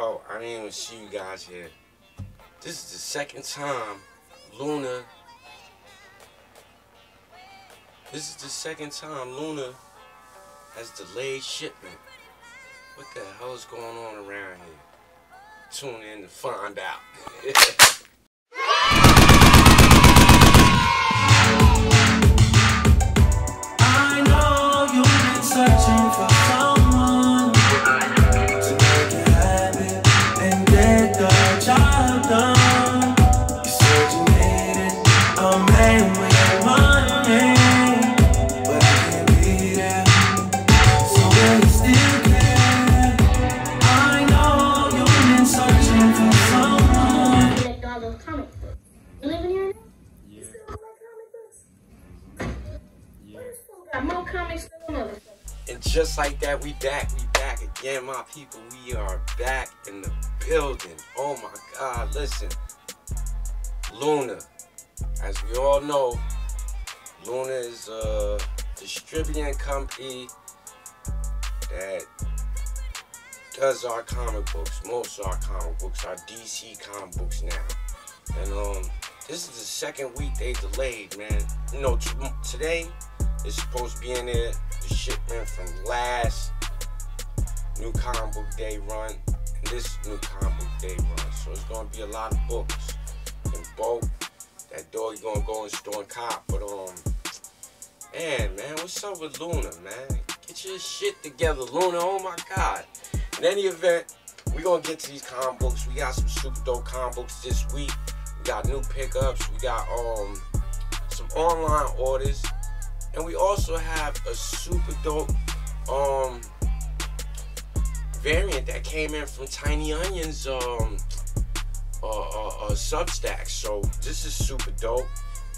Oh, I didn't even see you guys here. This is the second time Luna. This is the second time Luna has delayed shipment. What the hell is going on around here? Tune in to find out. And just like that, we back, we back again, my people. We are back in the building. Oh my God, listen. Luna, as we all know, Luna is a distributing company that does our comic books, most of our comic books, our DC comic books now. And um, this is the second week they delayed, man. You know, today is supposed to be in there the shipment from last new comic book day run and this new comic book day run. So it's gonna be a lot of books in bulk. That dog gonna go in store and cop. But um man, man, what's up with Luna, man? Get your shit together, Luna. Oh my god. In any event, we gonna get to these comic books. We got some super dope comic books this week. We got new pickups. We got um some online orders. And we also have a super dope um variant that came in from Tiny Onion's um uh, uh, uh Substack. So this is super dope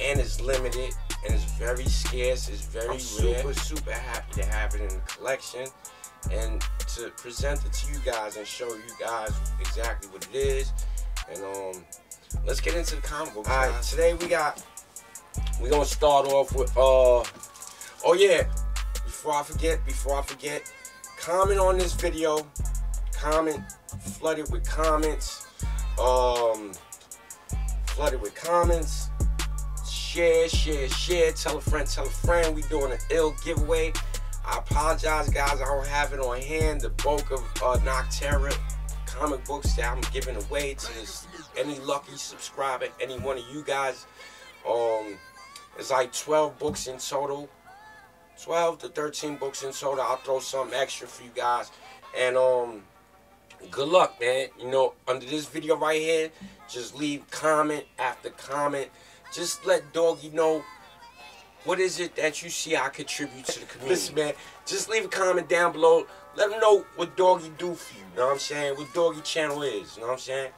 and it's limited and it's very scarce. It's very I'm super super happy to have it in the collection and to present it to you guys and show you guys exactly what it is. And um, let's get into the comic book. All right, today we got we're gonna start off with uh oh yeah before i forget before i forget comment on this video comment flooded with comments um flooded with comments share share share tell a friend tell a friend we doing an ill giveaway i apologize guys i don't have it on hand the bulk of uh nocterra comic books that i'm giving away to any lucky subscriber any one of you guys um it's like 12 books in total. 12 to 13 books in total. I'll throw some extra for you guys. And um good luck, man. You know, under this video right here, just leave comment after comment. Just let Doggy know what is it that you see I contribute to the community. Listen, man, just leave a comment down below. Let them know what Doggy do for you. You know what I'm saying? What Doggy channel is. You know what I'm saying?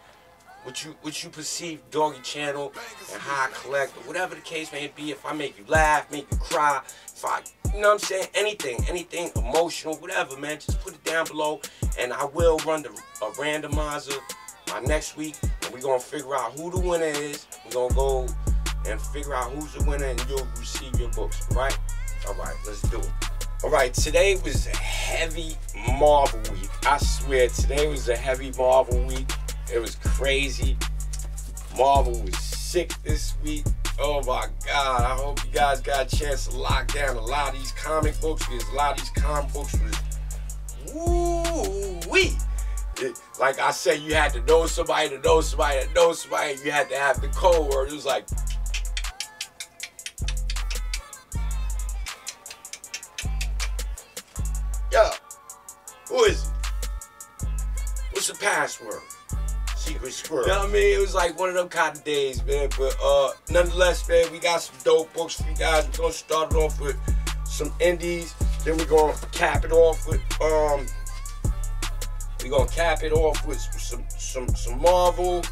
What you what you perceive doggy channel and how I collect or whatever the case may be if I make you laugh make you cry if I you know what I'm saying anything anything emotional whatever man just put it down below and I will run the a randomizer by next week and we're gonna figure out who the winner is we're gonna go and figure out who's the winner and you'll receive your books right all right let's do it all right, today was a heavy Marvel week. I swear, today was a heavy Marvel week. It was crazy. Marvel was sick this week. Oh my God. I hope you guys got a chance to lock down a lot of these comic books because a lot of these comic books was woo wee. Like I said, you had to know somebody to know somebody to know somebody. You had to have the code word. It was like, yo, who is it? What's the password? Secret Squirrel. You know what I mean? It was like one of them kind of days, man. But uh, nonetheless, man, we got some dope books for you guys. We're gonna start it off with some indies. Then we're gonna cap it off with um. We're gonna cap it off with some some some Marvel.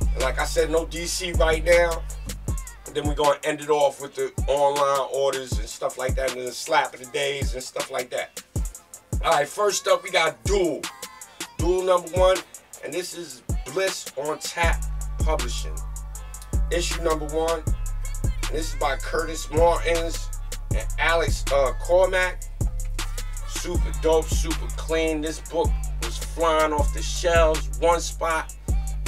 And like I said, no DC right now. And then we're gonna end it off with the online orders and stuff like that, and the slap of the days and stuff like that. All right, first up we got Duel. Duel number one, and this is Bliss on Tap Publishing. Issue number one. This is by Curtis Martins and Alex uh, Cormack. super dope, super clean. This book was flying off the shelves, one spot.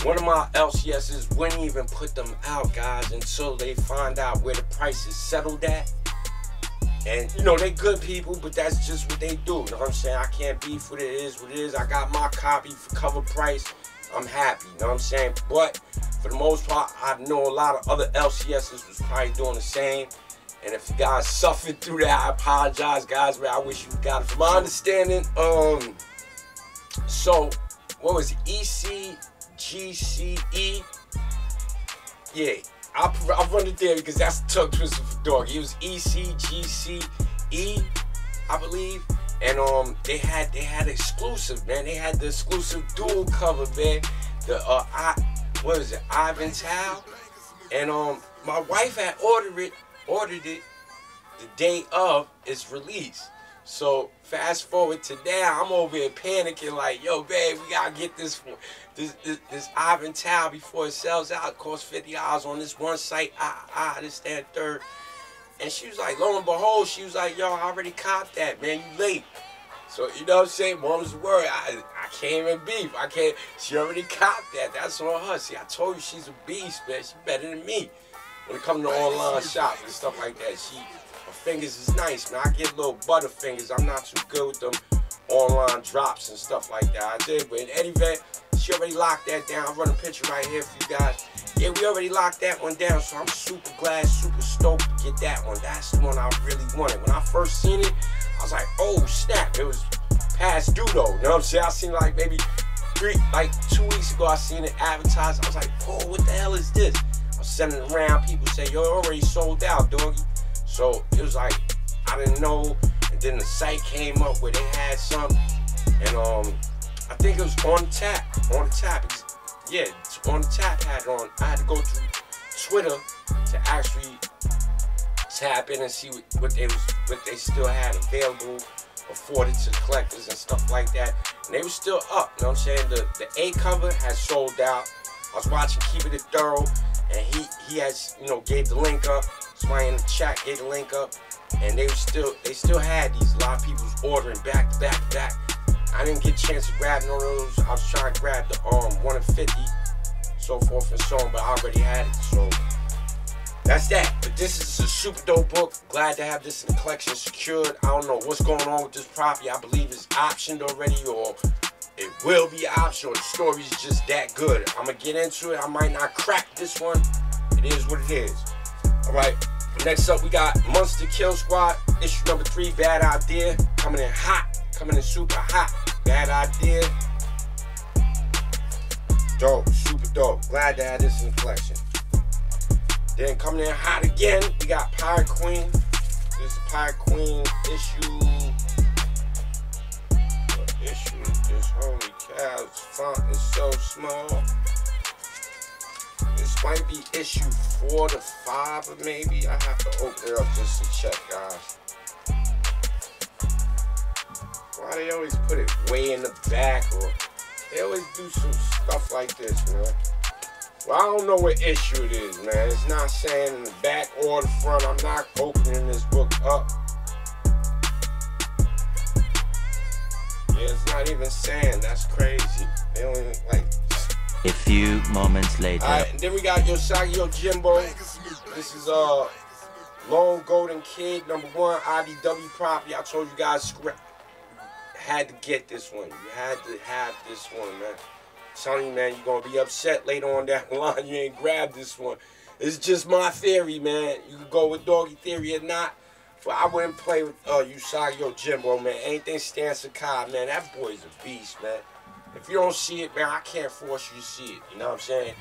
One of my LCSs wouldn't even put them out, guys, until they find out where the price is settled at. And you know, they good people, but that's just what they do. You know what I'm saying? I can't beef with it. It is what it is. I got my copy for cover price. I'm happy, you know what I'm saying? But for the most part, I know a lot of other LCSs was probably doing the same. And if you guys suffered through that, I apologize, guys, but I wish you got it. From my understanding, um, so what was it? ECGCE? Yeah, I'll, I'll run it there because that's tongue twister for dog. It was ECGCE, I believe. And um, they had they had exclusive, man. They had the exclusive dual cover, man. The uh, I, what is it, Ivan Tao? And um, my wife had ordered it, ordered it the day of its release. So fast forward to now, I'm over here panicking like, yo, babe, we gotta get this this this, this Ivan Tao before it sells out. It costs fifty dollars on this one site. Ah, ah, this, that, third. And she was like, lo and behold, she was like, yo, I already copped that, man. You late. So, you know what I'm saying? Mom's word. I, I can't even beef. I can't. She already copped that. That's on her. See, I told you she's a beast, man. She's better than me. When it comes to online shopping and stuff like that, she, her fingers is nice, man. I get little butter fingers. I'm not too good with them online drops and stuff like that. I did, but in any event, she already locked that down. I run a picture right here for you guys. Yeah, we already locked that one down, so I'm super glad, super stoked to get that one. That's the one I really wanted. When I first seen it, I was like, oh snap, it was past due though. You know what I'm saying? I seen like maybe three, like two weeks ago, I seen it advertised. I was like, oh, what the hell is this? I was sending it around. People say, yo, already sold out, doggy. So it was like, I didn't know. And then the site came up where they had some. And um, I think it was on tap. On tap yeah, on the tap had on. I had to go to Twitter to actually tap in and see what, what they was what they still had available afforded to collectors and stuff like that. And they were still up, you know what I'm saying? The the A cover has sold out. I was watching Keep It Thorough and he he has, you know, gave the link up. Somebody in the chat gave the link up. And they were still they still had these a lot of people was ordering back to back to back. I didn't get a chance to grab none of those. I was trying to grab the um 1 in 50, so forth and so on, but I already had it. So that's that. But this is a super dope book. Glad to have this in the collection secured. I don't know what's going on with this property. I believe it's optioned already or it will be optioned the story's just that good. I'm gonna get into it. I might not crack this one. It is what it is. Alright. Next up we got Monster Kill Squad, issue number three, Bad Idea, coming in hot coming in super hot. Bad idea. Dope, super dope. Glad to have this in the collection. Then coming in hot again, we got Pirate Queen. This is Pirate Queen issue. What issue? This holy cow, font is so small. This might be issue four to five, maybe I have to open it up just to check, guys. Why they always put it way in the back or they always do some stuff like this, man. Well, I don't know what issue it is, man. It's not saying in the back or the front. I'm not opening this book up. Yeah, it's not even saying. That's crazy. They don't even, like... A few moments later. Alright, and then we got Usagi Yojimbo. This is, uh, Lone Goat and Kid, number one, IDW property. I told you guys, script had to get this one. You had to have this one, man. Telling you, man, you're gonna be upset later on down the line. You ain't grabbed this one. It's just my theory, man. You can go with doggy theory or not. But I wouldn't play with uh, Usagi Yojimbo, man. Anything Stan Sakai, man. That boy's a beast, man. If you don't see it, man, I can't force you to see it. You know what I'm saying?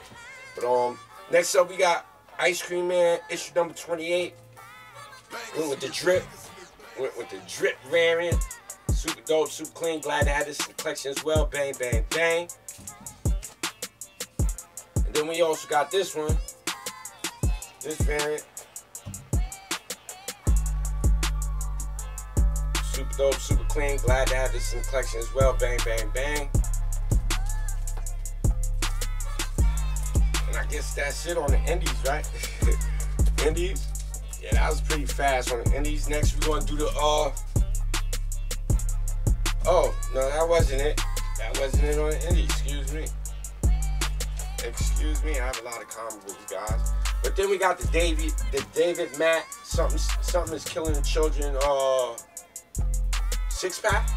But um, next up we got Ice Cream Man, issue number 28. Went with the drip. Went with the drip variant. Super dope, super clean. Glad to have this collection as well. Bang, bang, bang. And then we also got this one. This variant. Super dope, super clean. Glad to have this in the collection as well. Bang, bang, bang. And I guess that's it on the indies, right? indies. Yeah, that was pretty fast on the indies. Next, we're going to do the uh Oh, no, that wasn't it. That wasn't it on indie. Excuse me. Excuse me. I have a lot of comic books, guys. But then we got the David, the David Matt, something, something is killing the children. Uh, six pack.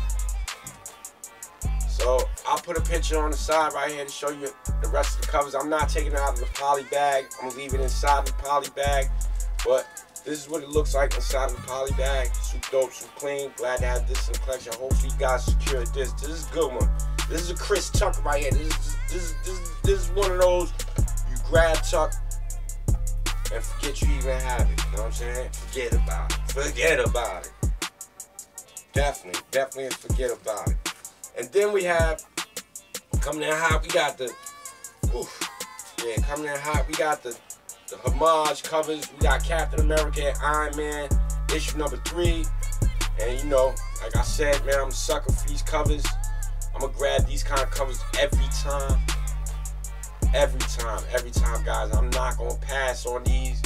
So I'll put a picture on the side right here to show you the rest of the covers. I'm not taking it out of the poly bag. I'm gonna leave it inside the poly bag. But this is what it looks like inside of the poly bag. Super dope, super clean. Glad to have this in collection. Hopefully you guys secured this. This is a good one. This is a Chris Tucker right here. This is this this this is one of those you grab Tuck and forget you even have it. You know what I'm saying? Forget about it. Forget about it. Definitely, definitely forget about it. And then we have coming in hot. We got the, oof, yeah, coming in hot. We got the the homage covers. We got Captain America and Iron Man issue number three. And you know, like I said, man, I'm a sucker for these covers. I'm gonna grab these kind of covers every time. Every time, every time, guys. I'm not gonna pass on these.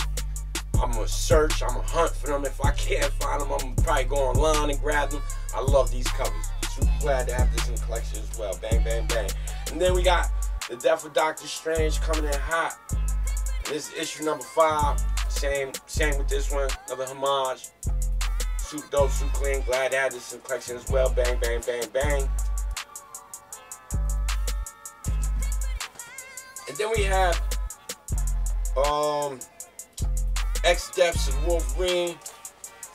I'm gonna search, I'm gonna hunt for them. If I can't find them, I'm gonna probably go online and grab them. I love these covers. Super glad to have this in the collection as well. Bang, bang, bang. And then we got the Death of Doctor Strange coming in hot. This is issue number five. Same, same with this one. Another homage. Super dope, super clean. Glad the collection as well. Bang, bang, bang, bang. And then we have um X Deaths of Wolverine.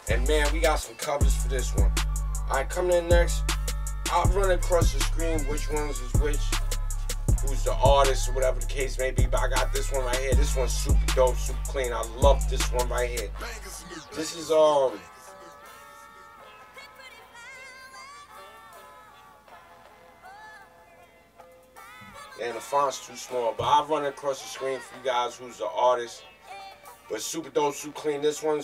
And man, we got some covers for this one. Alright, coming in next. I'll run across the screen which ones is which, who's the artist whatever the case may be. But I got this one right here. This one's super dope, super clean. I love this one right here. This is um and the font's too small. But I'll run across the screen for you guys who's the artist. But super dope, super clean. This one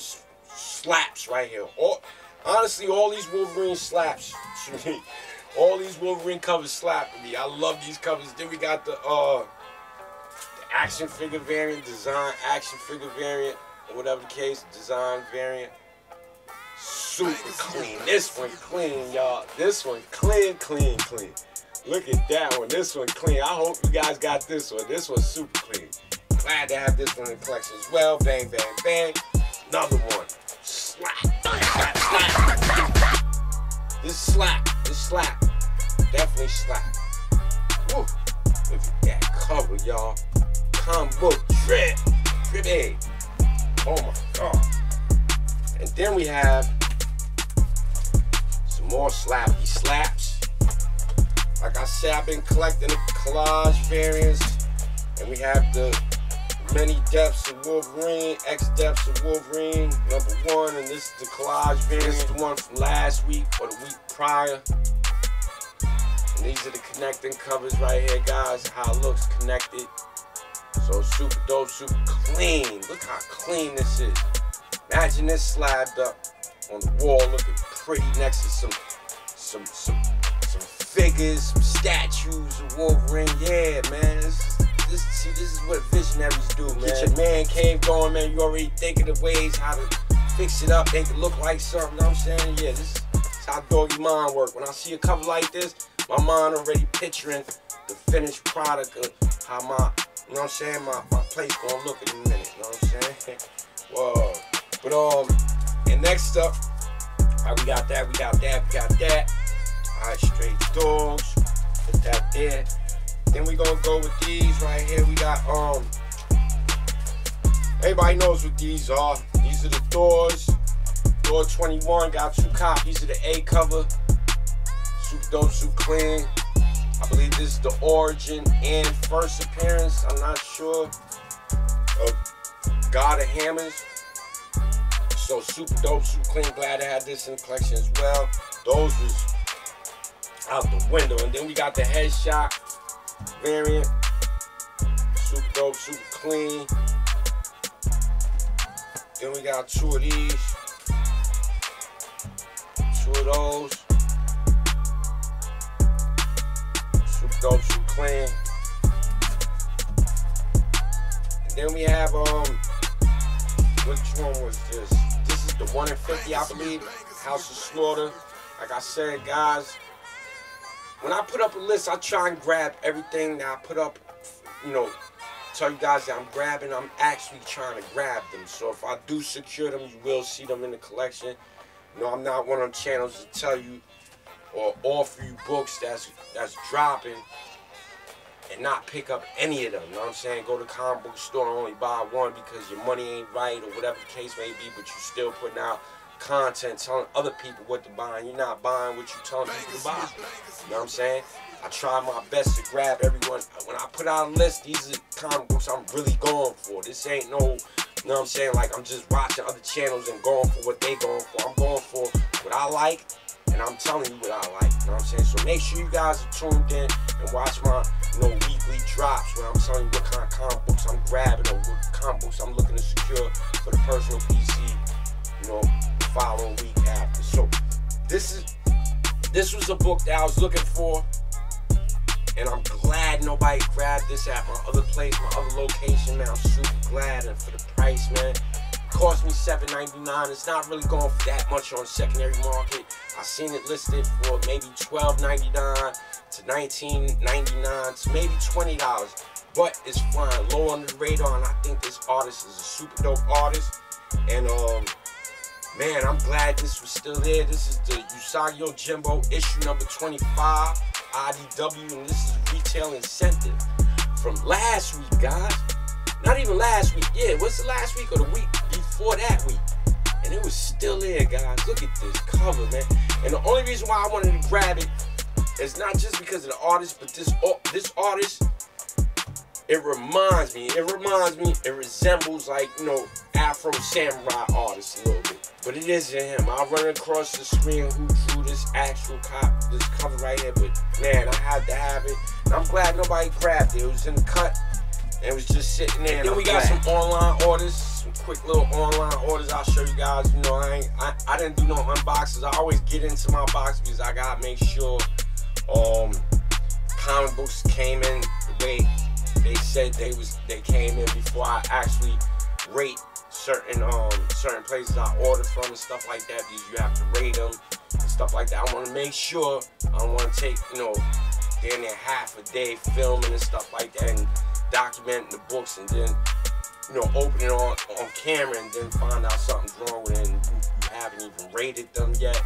slaps right here. All, honestly, all these Wolverine slaps to me. All these Wolverine covers slap me. I love these covers. Then we got the uh the action figure variant, design action figure variant, or whatever the case, design variant. Super clean. This one clean, y'all. This one clean, clean, clean. Look at that one. This one clean. I hope you guys got this one. This one's super clean. Glad to have this one in collection as well. Bang, bang, bang. Another one. Slap. Slap, slap. This slap. Slap. Definitely slap. Woo. Look that cover, y'all. Combo drip. Drip Oh my god. And then we have some more slappy slaps. Like I said, I've been collecting the collage variants, and we have the many depths of Wolverine, X Deaths of Wolverine, number one, and this is the collage variant. This is the one from last week or the week prior. And these are the connecting covers right here, guys. How it looks connected. So super dope, super clean. Look how clean this is. Imagine this slabbed up on the wall, looking pretty next to some, some, some, some figures, some statues of Wolverine. Yeah, man. This is, this, see, this is what visionaries do, man. Get your man cave going, man. You already thinking of ways how to fix it up, make it look like something. You know what I'm saying? Yeah, this is how doggy mind work. When I see a cover like this, my mind already picturing the finished product of how my, you know what I'm saying, my, my place gonna look in a minute. You know what I'm saying? Whoa. But um, and next up, all right, we got that, we got that, we got that. All right, straight dogs. Put that there. Then we gonna go with these right here. We got um. Everybody knows what these are. These are the doors. Thor 21 got two copies of the A cover. Super dope, super clean. I believe this is the origin and first appearance. I'm not sure. Of God of Hammers. So super dope, super clean. Glad to have this in the collection as well. Those was out the window. And then we got the headshot variant. Super dope, super clean. Then we got two of these. Two of those. Super clean. And then we have um which one was this? This is the one in 50, I believe. House of Slaughter. Like I said, guys, when I put up a list, I try and grab everything that I put up. You know, tell you guys that I'm grabbing. I'm actually trying to grab them. So if I do secure them, you will see them in the collection. You know, I'm not one of them channels to tell you or offer you books that's that's dropping and not pick up any of them. You know what I'm saying? Go to comic book store and only buy one because your money ain't right or whatever the case may be, but you're still putting out content telling other people what to buy and you're not buying what you're telling people to buy. You know what I'm saying? I try my best to grab everyone. When I put out a list, these are comic books I'm really going for. This ain't no, you know what I'm saying? Like I'm just watching other channels and going for what they going for. I'm going for what I like and I'm telling you what I like. You know what I'm saying? So make sure you guys are tuned in and watch my you know weekly drops where I'm telling you what kind of comic books I'm grabbing or what comic books I'm looking to secure for the personal PC. You know, following week after. So this is this was a book that I was looking for. And I'm glad nobody grabbed this at my other place, my other location, man. I'm super glad and for the price, man. It cost me $7.99. It's not really going for that much on secondary market. I seen it listed for maybe $12.99 to $19.99 to maybe $20. But it's flying low on the radar, and I think this artist is a super dope artist. And um, man, I'm glad this was still there. This is the Usagi Yojimbo issue number 25, IDW, and this is retail incentive from last week, guys. Not even last week. Yeah, what's the last week or the week before that week? And it was still there, guys. Look at this cover, man. And the only reason why I wanted to grab it is not just because of the artist, but this this artist. It reminds me. It reminds me. It resembles like you know Afro samurai artists a little bit. But it isn't him. I run across the screen who drew this actual cop, this cover right here. But man, I had to have it. And I'm glad nobody grabbed it. It was in the cut. And it was just sitting there. And then we got some online orders, some quick little online orders. I'll show you guys. You know, I ain't, I, I didn't do no unboxes. I always get into my box because I gotta make sure um comic books came in the way they said they was they came in before I actually rate certain um certain places I order from and stuff like that because you have to rate them and stuff like that. I want to make sure I don't want to take you know damn near half a day filming and stuff like that and documenting the books and then you know opening it on on camera and then find out something's wrong with it and you, you haven't even rated them yet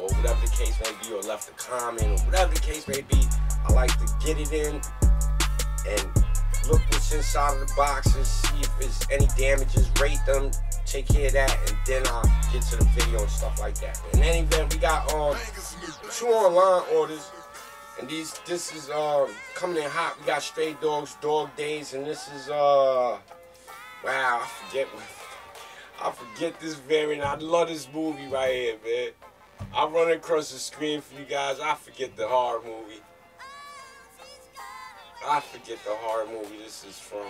or whatever the case may be or left a comment or whatever the case may be. I like to get it in and look what's inside of the boxes, see if there's any damages, rate them, take care of that, and then I'll get to the video and stuff like that. In any event, we got um two online orders. And these this is uh coming in hot. We got Stray Dogs, Dog Days, and this is uh wow, I forget I forget this variant. I love this movie right here, man. I run across the screen for you guys. I forget the horror movie. I forget the horror movie this is from.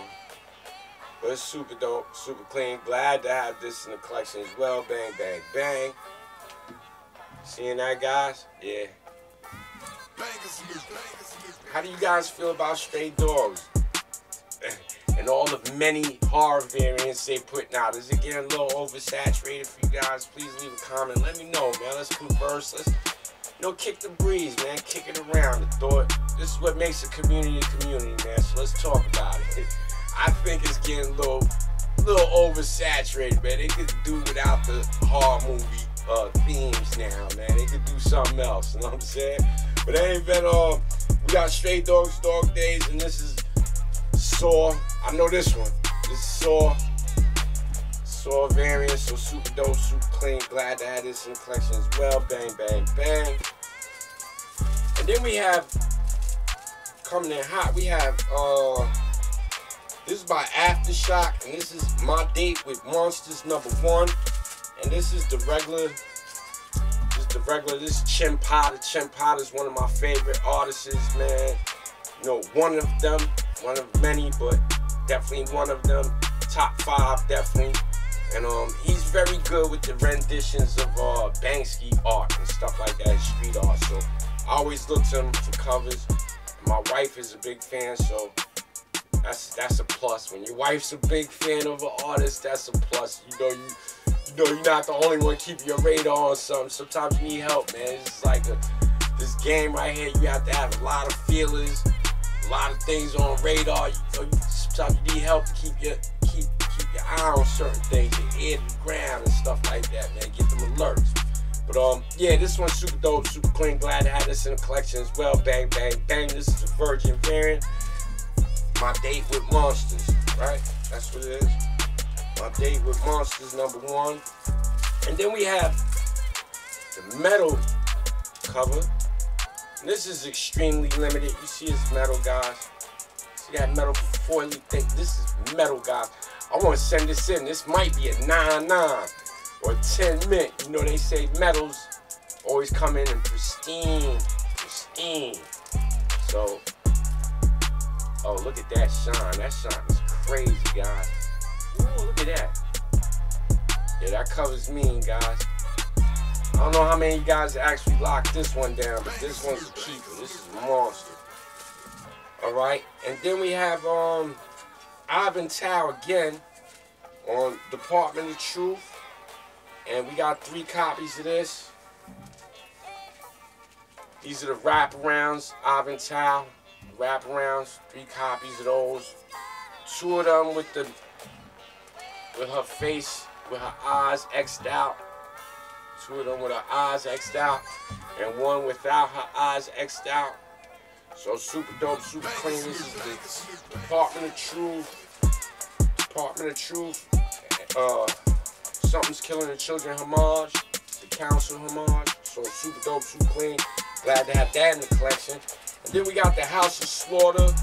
But it's super dope, super clean. Glad to have this in the collection as well. Bang, bang, bang. Seeing that, guys? Yeah. How do you guys feel about Stray Dogs? and all the many horror variants they putting out. Is it getting a little oversaturated for you guys? Please leave a comment. Let me know, man. Let's converse. Let's, you know, kick the breeze, man. Kick it around. The thought. This is what makes a community a community, man. So let's talk about it. I think it's getting a little, little oversaturated, man. They could do without the horror movie uh, themes now, man. They could do something else. You know what I'm saying? But they ain't been uh, we got Stray Dogs, Dog Days, and this is Saw. I know this one. This is Saw. Saw variant, so super dope, super clean. Glad to have this in the collection as well. Bang, bang, bang. And then we have coming in hot. We have uh this is by Aftershock, and this is my date with Monsters number one. And this is the regular. The regular. This is Chimpata. Chimpata is one of my favorite artists, man. You know, one of them, one of many, but definitely one of them. Top five, definitely. And um, he's very good with the renditions of uh, Banksy art and stuff like that, street art. So I always look to him for covers. My wife is a big fan, so that's that's a plus. When your wife's a big fan of an artist, that's a plus. You know you you know you're not the only one keeping your radar on something. Sometimes you need help, man. It's like a this game right here, you have to have a lot of feelers, a lot of things on radar. You, know, you sometimes you need help to keep your keep keep your eye on certain things, your ear to the ground and stuff like that, man. Get them alerts. But um, yeah, this one's super dope, super clean. Glad to have this in the collection as well. Bang, bang, bang. This is the Virgin variant. My date with monsters, right? That's what it is. My date with monsters, number one. And then we have the metal cover. And this is extremely limited. You see it's metal, guys. See that metal foily thing? This is metal, guys. I want to send this in. This might be a 9-9 or 10 mint. You know, they say metals always come in in pristine, pristine. So, oh, look at that shine. That shine is crazy, guys. Look at that. Yeah, that covers mean, guys. I don't know how many of you guys actually locked this one down, but this one's a keeper. This is a monster. Alright, and then we have um Ivan Tao again on Department of Truth. And we got three copies of this. These are the wraparounds, Ivan Tao. Wraparounds, three copies of those. Two of them with the with her face, with her eyes X'd out. Two of them with her eyes X'd out. And one without her eyes X'd out. So super dope, super clean. This is the Department of Truth. Department of Truth. Uh, Something's Killing the Children homage. The Council homage. So super dope, super clean. Glad to have that in the collection. And then we got the House of Slaughter.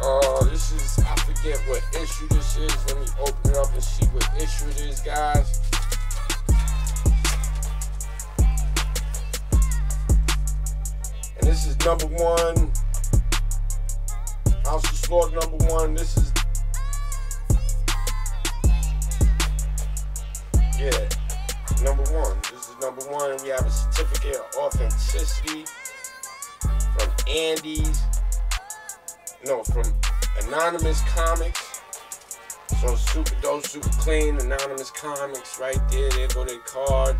Uh, this is, I forget what issue this is. Let me open it up and see what issue it is, guys. And this is number one. Anonymous Comics. So super dope, super clean. Anonymous Comics right there. There go their card.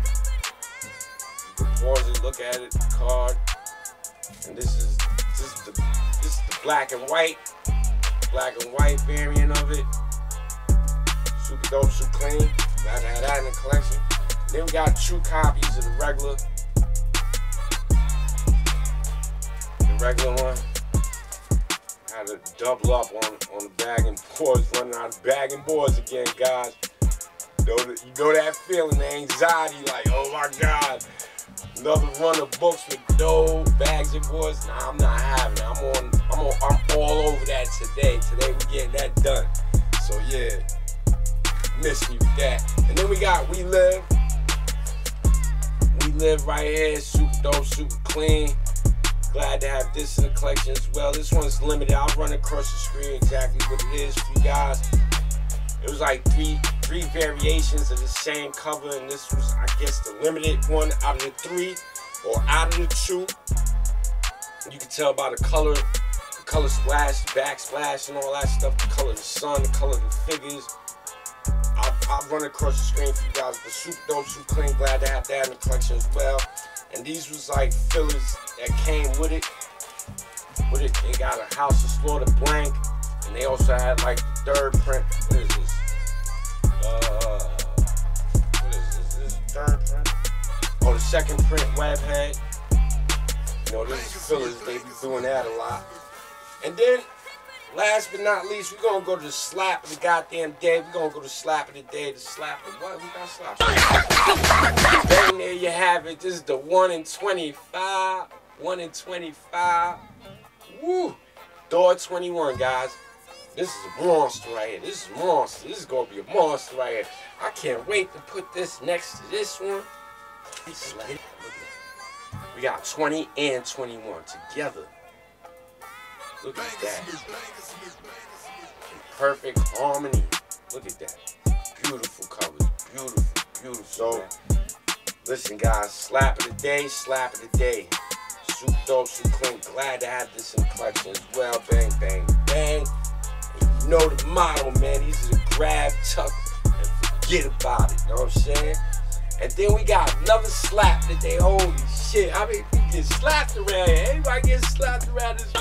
You can pause it, look at it, the card. And this is this is the this is the black and white, black and white variant of it. Super dope, super clean. Gotta have that in the collection. Then we got two copies of the regular. The regular one. To double up on, on the bag and boards, running out of bag and boards again, guys. You know, you know that feeling, the anxiety, like, oh my God. Another run of books with no bags and boards. Nah, I'm not having it. I'm on, I'm on, I'm all over that today. Today we getting that done. So yeah miss me with that. And then we got We Live. We Live right here, super dope, super clean. Glad to have this in the collection as well. This one's limited. I'll run across the screen exactly what it is for you guys. It was like three three variations of the same cover, and this was, I guess, the limited one out of the three, or out of the two. You can tell by the color, the color splash, backsplash, and all that stuff. The color of the sun, the color of the figures. I'll, I'll run across the screen for you guys. But super dope, super clean. Glad to have that in the collection as well. And these was like fillers that came with it. With it, they got a House of Slaughter blank, and they also had like the third print. What is this? Uh, what is this? This is third print. Oh, the second print webhead. You know, this is fillers. They be doing that a lot. And then Last but not least, we're gonna go to the slap of the goddamn day. We're gonna go to slap of the day, the slap of what? We got slap. then there you have it. This is the 1 in 25. 1 in 25. Woo! Thor 21, guys. This is a monster right here. This is a monster. This is gonna be a monster right here. I can't wait to put this next to this one. We got 20 and 21 together. Look at that. Perfect harmony. Look at that. Beautiful colors. Beautiful, beautiful. So, listen, guys. Slap of the day, slap of the day. Super dope, super clean. Glad to have this in collection as well. Bang, bang, bang. And you know the motto, man. These are the grab, tuck, and forget about it. You know what I'm saying? And then we got another slap that they holy shit. I mean, we get slapped around here. Everybody gets slapped around this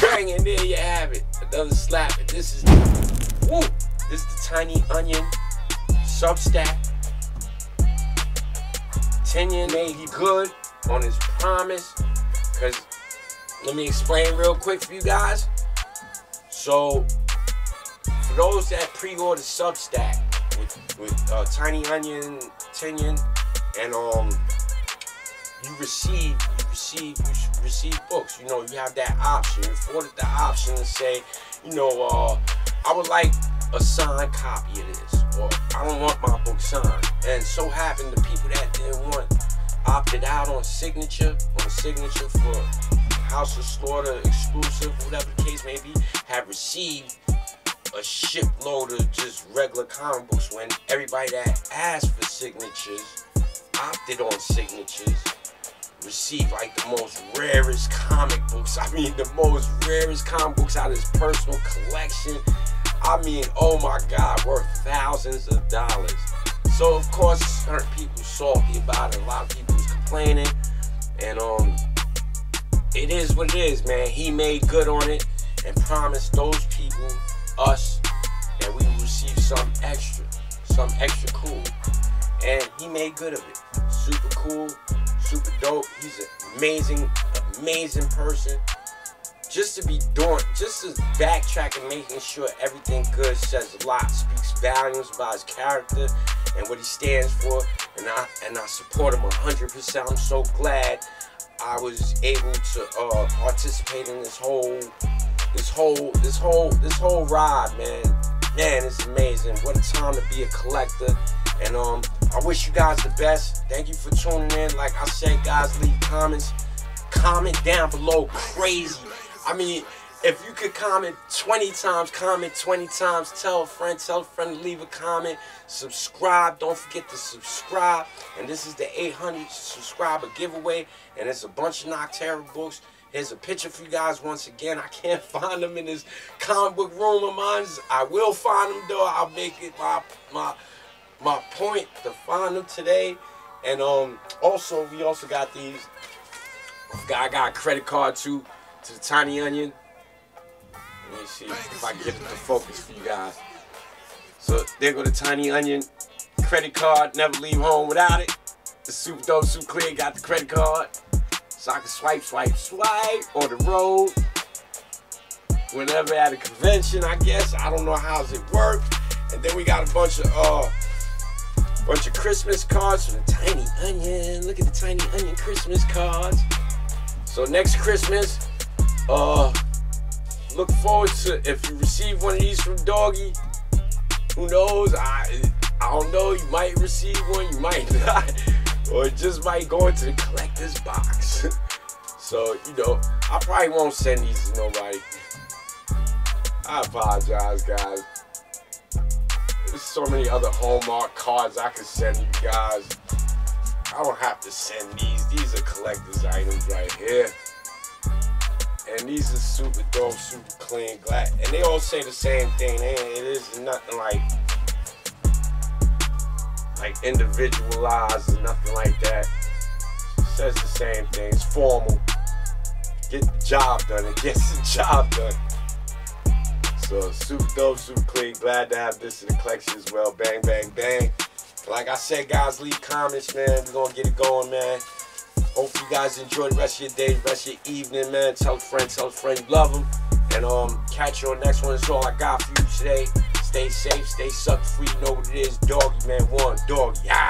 bang, and there you have it. Another slap. And this is woo. This is the tiny onion Substack. Tynion made he good on his promise. Cause let me explain real quick for you guys. So for those that pre-order Substack with, with uh, Tiny Onion, Tynion, and um, you receive you receive you receive books. You know you have that option. You afforded the option to say, you know, uh, I would like a signed copy of this, or I don't want my book signed. And so happened the people that didn't want opted out on signature on signature for House of Slaughter exclusive, whatever the case may be, have received a shipload of just regular comic books when everybody that asked for signatures opted on signatures received like the most rarest comic books. I mean, the most rarest comic books out of his personal collection. I mean, oh my God, worth thousands of dollars. So of course, certain people salty about it. A lot of people was complaining, and um, it is what it is, man. He made good on it and promised those people, us, that we would receive some extra, some extra cool. And he made good of it. Super cool, super dope. He's an amazing, amazing person. Just to be doing, just to backtrack and making sure everything good says a lot, speaks volumes about his character and what he stands for. And I and I support him 100%. I'm so glad I was able to uh, participate in this whole, this whole, this whole, this whole ride, man. Man, it's amazing. What a time to be a collector. And um, I wish you guys the best. Thank you for tuning in. Like I said, guys, leave comments. Comment down below. Crazy. I mean, if you could comment 20 times, comment 20 times. Tell a friend, tell a friend to leave a comment. Subscribe. Don't forget to subscribe. And this is the 800 subscriber giveaway. And it's a bunch of Nocterra books. Here's a picture for you guys once again. I can't find them in this comic book room of mine. I will find them though. I'll make it my my my point to find them today. And um also we also got these. I got a credit card too to the Tiny Onion. Let me see if I can get it to focus for you guys. So there go the Tiny Onion credit card. Never leave home without it. The super dope, super clear. Got the credit card. So I can swipe, swipe, swipe on the road. Whenever at a convention, I guess. I don't know how's it work. And then we got a bunch of uh bunch of Christmas cards from the Tiny Onion. Look at the Tiny Onion Christmas cards. So next Christmas, uh look forward to if you receive one of these from Doggy. Who knows? I I don't know. You might receive one, you might not, or it just might go into the collector's box. so you know, I probably won't send these to nobody. I apologize, guys. There's so many other Hallmark cards I could send you guys. I don't have to send these. These are collector's items right here. And these are super dope, super clean, glad. And they all say the same thing. It is nothing like like individualized or nothing like that. It says the same thing. It's formal. Get the job done. It gets the job done. So super dope, super clean. Glad to have this in the collection as well. Bang, bang, bang. Like I said, guys, leave comments, man. We're gonna get it going, man. Hopefully you guys enjoy the rest of your day, the rest of your evening, man. Tell a friend, tell a friend you love them. And um, catch you on the next one. That's all I got for you today. Stay safe, stay suck free. Know what it is. Doggy, man. One, dog. Yeah.